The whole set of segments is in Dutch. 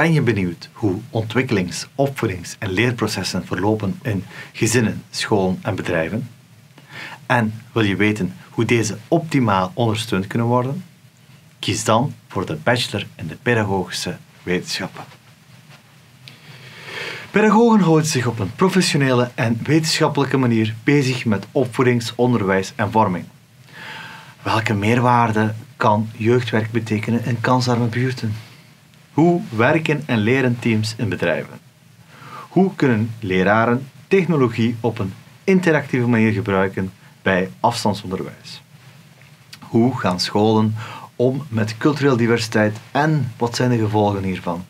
Ben je benieuwd hoe ontwikkelings-, opvoedings- en leerprocessen verlopen in gezinnen, scholen en bedrijven? En wil je weten hoe deze optimaal ondersteund kunnen worden? Kies dan voor de bachelor in de pedagogische wetenschappen. Pedagogen houden zich op een professionele en wetenschappelijke manier bezig met opvoedings-, onderwijs en vorming. Welke meerwaarde kan jeugdwerk betekenen in kansarme buurten? Hoe werken en leren teams in bedrijven? Hoe kunnen leraren technologie op een interactieve manier gebruiken bij afstandsonderwijs? Hoe gaan scholen om met culturele diversiteit en wat zijn de gevolgen hiervan?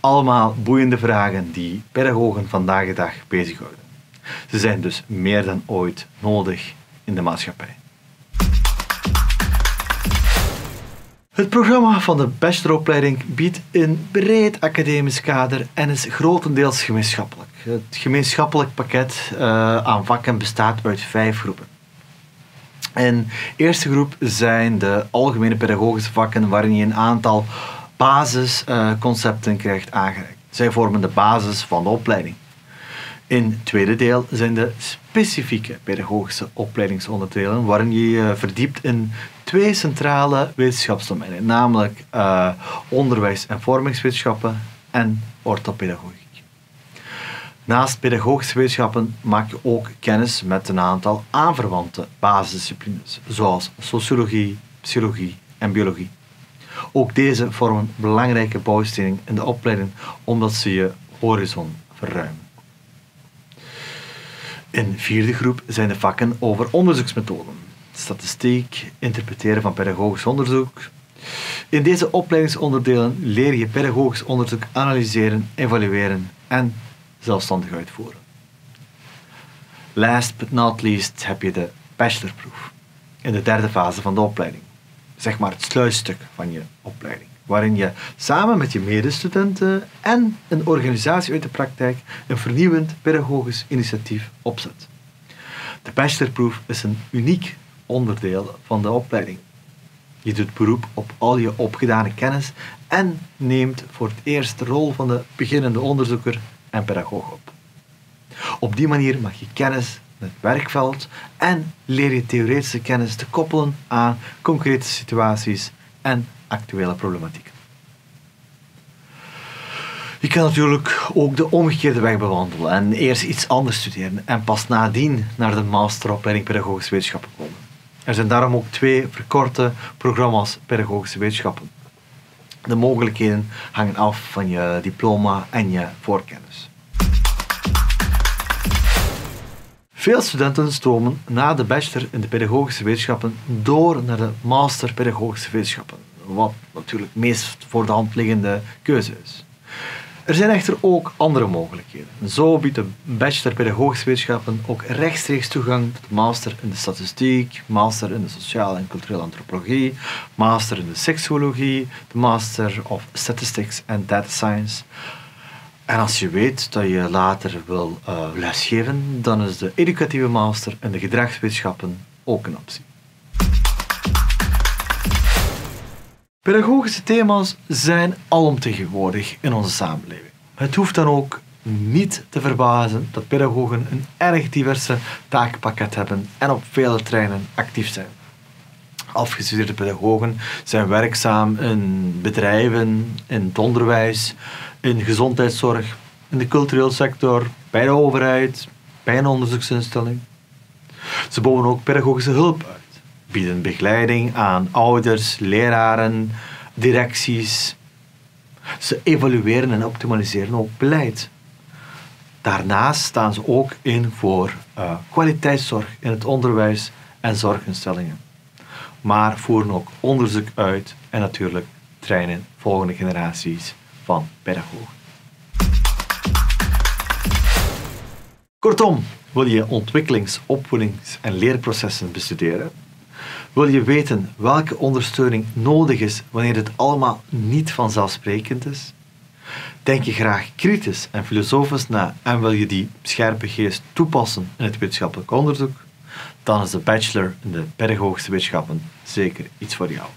Allemaal boeiende vragen die pedagogen vandaag de dag bezighouden. Ze zijn dus meer dan ooit nodig in de maatschappij. Het programma van de bacheloropleiding biedt een breed academisch kader en is grotendeels gemeenschappelijk. Het gemeenschappelijk pakket uh, aan vakken bestaat uit vijf groepen. En de eerste groep zijn de algemene pedagogische vakken waarin je een aantal basisconcepten uh, krijgt aangereikt. Zij vormen de basis van de opleiding. In het tweede deel zijn de specifieke pedagogische opleidingsonderdelen, waarin je je verdiept in twee centrale wetenschapsdomeinen, namelijk uh, onderwijs- en vormingswetenschappen en orthopedagogiek. Naast pedagogische wetenschappen maak je ook kennis met een aantal aanverwante basisdisciplines, zoals sociologie, psychologie en biologie. Ook deze vormen belangrijke bouwstenen in de opleiding omdat ze je horizon verruimen. In de vierde groep zijn de vakken over onderzoeksmethoden, statistiek, interpreteren van pedagogisch onderzoek. In deze opleidingsonderdelen leer je pedagogisch onderzoek analyseren, evalueren en zelfstandig uitvoeren. Last but not least heb je de bachelorproef in de derde fase van de opleiding. Zeg maar het sluitstuk van je opleiding, waarin je samen met je medestudenten en een organisatie uit de praktijk een vernieuwend pedagogisch initiatief opzet. De bachelorproef is een uniek onderdeel van de opleiding. Je doet beroep op al je opgedane kennis en neemt voor het eerst de rol van de beginnende onderzoeker en pedagoog op. Op die manier mag je kennis met het werkveld en leer je theoretische kennis te koppelen aan concrete situaties en actuele problematieken. Je kan natuurlijk ook de omgekeerde weg bewandelen en eerst iets anders studeren en pas nadien naar de masteropleiding pedagogische wetenschappen komen. Er zijn daarom ook twee verkorte programma's pedagogische wetenschappen. De mogelijkheden hangen af van je diploma en je voorkennis. Veel studenten stromen na de bachelor in de pedagogische wetenschappen door naar de master pedagogische wetenschappen, wat natuurlijk meest voor de hand liggende keuze is. Er zijn echter ook andere mogelijkheden. Zo biedt de bachelor pedagogische wetenschappen ook rechtstreeks toegang tot de master in de statistiek, master in de sociale en culturele antropologie, master in de seksuologie, de master of statistics en data science. En als je weet dat je later wil uh, lesgeven, dan is de educatieve master in de gedragswetenschappen ook een optie. Pedagogische thema's zijn alomtegenwoordig in onze samenleving. Het hoeft dan ook niet te verbazen dat pedagogen een erg diverse taakpakket hebben en op vele terreinen actief zijn. Afgestudeerde pedagogen zijn werkzaam in bedrijven, in het onderwijs, in gezondheidszorg, in de culturele sector, bij de overheid, bij een onderzoeksinstelling. Ze bouwen ook pedagogische hulp uit bieden begeleiding aan ouders, leraren, directies. Ze evalueren en optimaliseren ook beleid. Daarnaast staan ze ook in voor uh, kwaliteitszorg in het onderwijs en zorginstellingen. Maar voeren ook onderzoek uit en natuurlijk trainen volgende generaties van pedagogen. Kortom, wil je ontwikkelings-, opvoedings- en leerprocessen bestuderen? Wil je weten welke ondersteuning nodig is wanneer het allemaal niet vanzelfsprekend is? Denk je graag kritisch en filosofisch na en wil je die scherpe geest toepassen in het wetenschappelijk onderzoek? Dan is de bachelor in de pedagogische wetenschappen zeker iets voor jou.